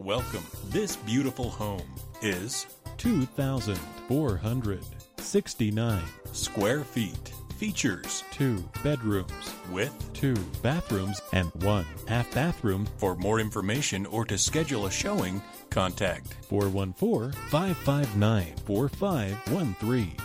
Welcome. This beautiful home is 2,469. square feet. Features Two bedrooms with. two bathrooms, and one half bathroom. For more information or to schedule a showing, contact 414 559 4513.